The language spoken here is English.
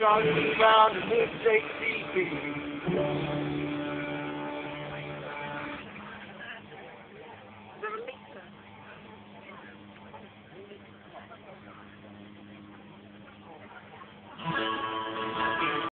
Johnny Brown and Miss J.C.B.